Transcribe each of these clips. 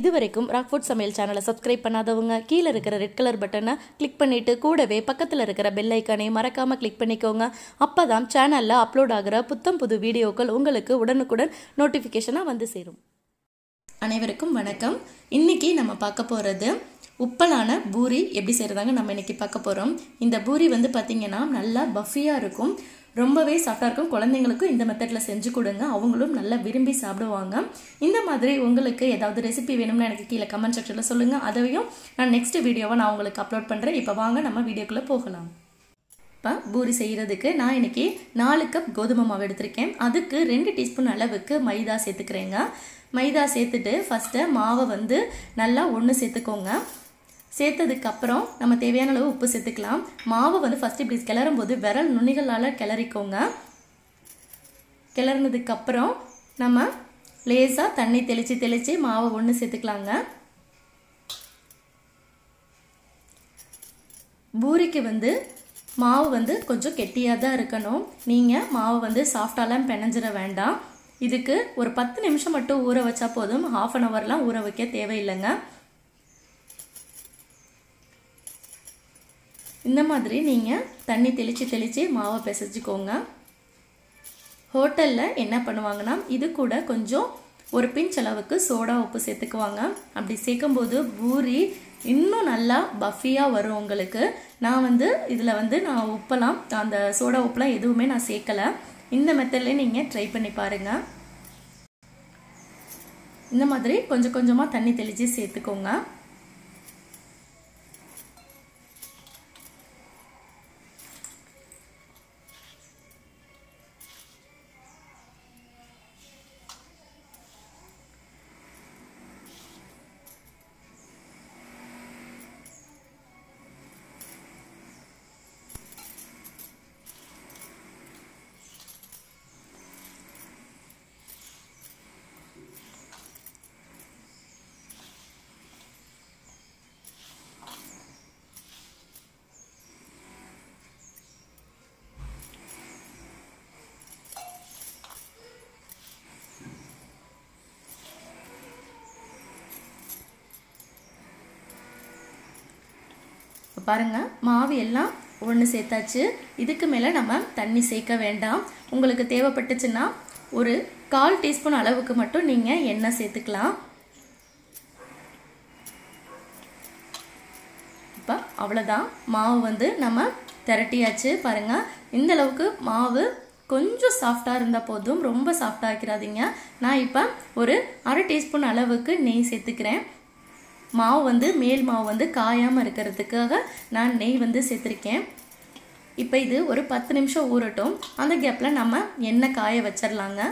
இதுவரைக்கும் ராக்ஃபுட் சமையல் சேனலை சப்ஸ்கிரைப் பண்ணாதவங்க கீழே இருக்கிற ரெட் கலர் பட்டனை கிளிக் பண்ணிவிட்டு கூடவே பக்கத்தில் இருக்கிற பெல் ஐக்கானையும் மறக்காமல் கிளிக் பண்ணிக்கோங்க. அப்போ தான் சேனலில் அப்லோட் ஆகிற புத்தம் புது வீடியோக்கள் உங்களுக்கு உடனுக்குடன் நோட்டிஃபிகேஷனாக வந்து சேரும். அனைவருக்கும் வணக்கம். இன்னைக்கு நம்ம பார்க்க போகிறது உப்பலான பூரி. எப்படி செய்கிறதாங்க நம்ம இன்றைக்கி பார்க்க போகிறோம் இந்த பூரி வந்து பார்த்திங்கன்னா நல்லா பஃபியாக இருக்கும். ரொம்பவே சாஃப்டாக இருக்கும். குழந்தைங்களுக்கும் இந்த மெத்தடில் செஞ்சு கொடுங்க. அவங்களும் நல்லா விரும்பி சாப்பிடுவாங்க. இந்த மாதிரி உங்களுக்கு ஏதாவது ரெசிபி வேணும்னு எனக்கு கீழே கமெண்ட் செக்ஷனில் சொல்லுங்கள் அதையும் நான் நெக்ஸ்ட் வீடியோவை நான் உங்களுக்கு அப்லோட் பண்ணுறேன் இப்போ வாங்க நம்ம வீடியோக்குள்ளே போகலாம். இப்போ பூரி செய்கிறதுக்கு நான் இன்றைக்கி நாலு கப் கோதுமை மாவு எடுத்திருக்கேன். அதுக்கு ரெண்டு டீஸ்பூன் அளவுக்கு மைதா சேர்த்துக்கிறேங்க. மைதா சேர்த்துட்டு ஃபஸ்ட்டு மாவை வந்து நல்லா ஒன்று சேர்த்துக்கோங்க. சேர்த்ததுக்கப்புறம் நம்ம தேவையான அளவு உப்பு சேர்த்துக்கலாம். மாவை வந்து ஃபஸ்ட்டு இப்படி கிளறும் போது விரல் நுனிகளால் கிளறிக்கோங்க. கிளறினதுக்கப்புறம் நம்ம லேசாக தண்ணி தெளித்து தெளித்து மாவை ஒன்று சேர்த்துக்கலாங்க. பூரிக்கு வந்து மாவு வந்து கொஞ்சம் கெட்டியாக தான் இருக்கணும். நீங்கள் மாவை வந்து சாஃப்டாலாம் பிணைஞ்சிட வேண்டாம். இதுக்கு ஒரு பத்து நிமிஷம் மட்டும் ஊற வச்சா போதும். ஹாஃப் அன் ஹவர்லாம் ஊற வைக்க தேவையில்லைங்க. இந்த மாதிரி நீங்கள் தண்ணி தெளித்து தெளித்து மாவை பிசைச்சிக்கோங்க ஹோட்டலில் என்ன பண்ணுவாங்கன்னா இது கூட கொஞ்சம் ஒரு பிஞ்ச் அளவுக்கு சோடா உப்பு சேர்த்துக்குவாங்க. அப்படி சேர்க்கும்போது பூரி இன்னும் நல்லா பஃபியாக வரும் உங்களுக்கு. நான் வந்து இதில் வந்து நான் உப்பெல்லாம் அந்த சோடா உப்புலாம் எதுவுமே நான் சேர்க்கலை. இந்த மெத்தட்லேயே நீங்கள் ட்ரை பண்ணி பாருங்கள் இந்த மாதிரி கொஞ்சம் கொஞ்சமாக தண்ணி தெளித்து சேர்த்துக்கோங்க. பாருங்கள் மாவு எல்லாம் ஒன்று சேர்த்தாச்சு. இதுக்கு மேலே நம்ம தண்ணி சேர்க்க வேண்டாம். உங்களுக்கு தேவைப்பட்டுச்சுன்னா ஒரு கால் டீஸ்பூன் அளவுக்கு மட்டும் நீங்கள் எண்ணெய் சேர்த்துக்கலாம். இப்போ அவ்வளோதான் மாவு வந்து நம்ம திரட்டியாச்சு பாருங்கள் இந்த அளவுக்கு மாவு கொஞ்சம் சாஃப்டாக இருந்தால் போதும். ரொம்ப சாஃப்டாக ஆக்கிறாதீங்க நான் இப்போ ஒரு அரை டீஸ்பூன் அளவுக்கு நெய் சேர்த்துக்கிறேன். மாவு வந்து மேல் மாவு வந்து காயாமல் இருக்கிறதுக்காக நான் நெய் வந்து சேர்த்துருக்கேன். இப்போ இது ஒரு பத்து நிமிஷம் ஊறட்டும். அந்த கேப்பில் நம்ம எண்ணெய் காய வச்சிடலாங்க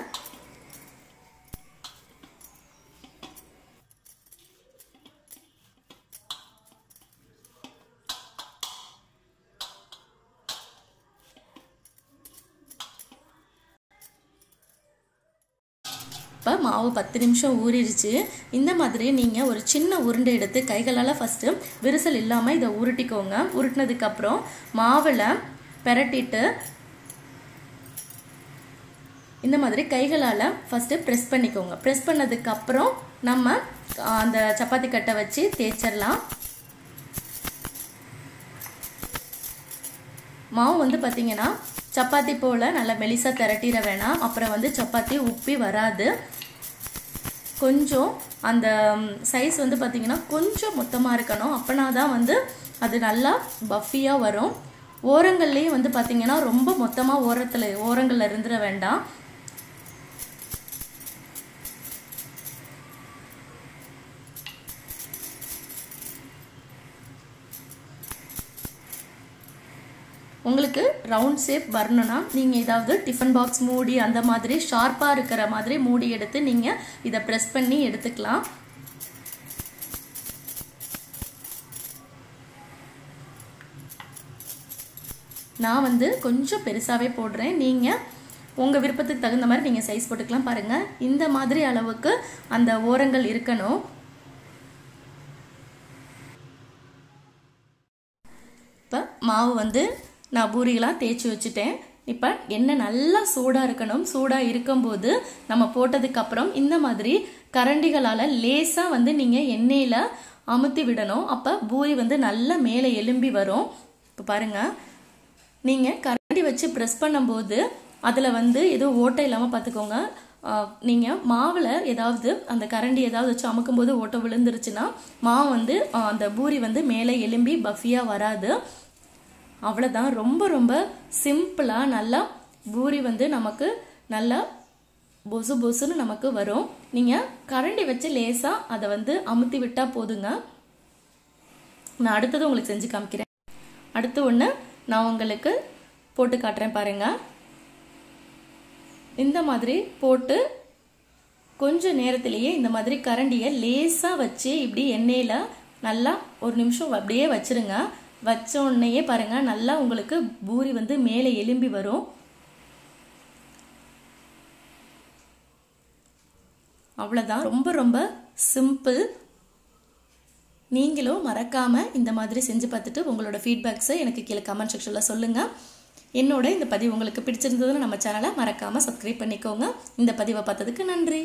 இப்போ மாவு பத்து நிமிஷம் ஊறிடுச்சு. இந்த மாதிரி நீங்கள் ஒரு சின்ன உருண்டை எடுத்து கைகளால் ஃபஸ்ட்டு விரிசல் இல்லாமல் இதை உருட்டிக்கோங்க. உருட்டினதுக்கப்புறம் மாவில் பெரட்டிட்டு இந்த மாதிரி கைகளால் ஃபஸ்ட்டு ப்ரெஸ் பண்ணிக்கோங்க. ப்ரெஸ் பண்ணதுக்கப்புறம் நம்ம அந்த சப்பாத்தி கட்டை வச்சு தேய்ச்சிடலாம். மாவு வந்து பார்த்திங்கன்னா சப்பாத்தி போல் நல்லா மெலிசாக திரட்டிட வேணாம். அப்புறம் வந்து சப்பாத்தி உப்பி வராது. கொஞ்சம் அந்த சைஸ் வந்து பார்த்திங்கன்னா கொஞ்சம் மொத்தமாக இருக்கணும். அப்போனா தான் வந்து அது நல்லா பஃபியாக வரும். ஓரங்கள்லேயும் வந்து பார்த்திங்கன்னா ரொம்ப மொத்தமாக ஓரத்தில் ஓரங்களில் இருந்துட வேண்டாம். உங்களுக்கு ரவுண்ட் ஷேப் வரணும்னா நீங்கள் ஏதாவது டிஃபன் பாக்ஸ் மூடி அந்த மாதிரி ஷார்ப்பாக இருக்கிற மாதிரி மூடி எடுத்து நீங்கள் இதை ப்ரெஸ் பண்ணி எடுத்துக்கலாம். நான் வந்து கொஞ்சம் பெருசாகவே போடுறேன். நீங்கள் உங்கள் விருப்பத்துக்கு தகுந்த மாதிரி நீங்கள் சைஸ் போட்டுக்கலாம் பாருங்கள் இந்த மாதிரி அளவுக்கு அந்த ஓரங்கள் இருக்கணும். இப்போ மாவு வந்து நான் பூரிகளாக தேய்ச்சி வச்சுட்டேன். இப்போ எண்ணெய் நல்லா சூடாக இருக்கணும். சூடாக இருக்கும்போது நம்ம போட்டதுக்கப்புறம் இந்த மாதிரி கரண்டிகளால் லேசாக வந்து நீங்கள் எண்ணெயில் அமுத்தி விடணும். அப்போ பூரி வந்து நல்லா மேலே எலும்பி வரும். இப்போ பாருங்கள் நீங்கள் கரண்டி வச்சு ப்ரெஸ் பண்ணும்போது அதில் வந்து எதுவும் ஓட்டை இல்லாமல் பார்த்துக்கோங்க நீங்கள் மாவில் ஏதாவது அந்த கரண்டி ஏதாவது வச்சு அமுக்கும்போது ஓட்டை விழுந்துருச்சுன்னா மாவு வந்து அந்த பூரி வந்து மேலே எலும்பி பஃபியாக வராது. அவ்வளோதான் ரொம்ப ரொம்ப சிம்பிளாக நல்லா பூரி வந்து நமக்கு நல்லா பொசு பொசுன்னு நமக்கு வரும். நீங்கள் கரண்டி வச்சு லேசாக அதை வந்து அமுத்தி விட்டால் போதுங்க. நான் அடுத்தது உங்களுக்கு செஞ்சு காமிக்கிறேன். அடுத்து ஒன்று நான் உங்களுக்கு போட்டு காட்டுறேன் பாருங்கள் இந்த மாதிரி போட்டு கொஞ்ச நேரத்திலேயே இந்த மாதிரி கரண்டியை லேசாக வச்சு இப்படி எண்ணெயில் நல்லா ஒரு நிமிஷம் அப்படியே வச்சிருங்க. வச்ச உடனேயே பாருங்கள் நல்லா உங்களுக்கு பூரி வந்து மேலே எலும்பி வரும். அவ்வளோதான் ரொம்ப ரொம்ப சிம்பிள் நீங்களும் மறக்காமல் இந்த மாதிரி செஞ்சு பார்த்துட்டு உங்களோட ஃபீட்பேக்ஸை எனக்கு கீழே கமெண்ட் செக்ஷனில் சொல்லுங்கள் என்னோட இந்த பதிவு உங்களுக்கு பிடிச்சிருந்ததுன்னு நம்ம சேனலை மறக்காமல் சப்ஸ்கிரைப் பண்ணிக்கோங்க. இந்த பதிவை பார்த்ததுக்கு நன்றி.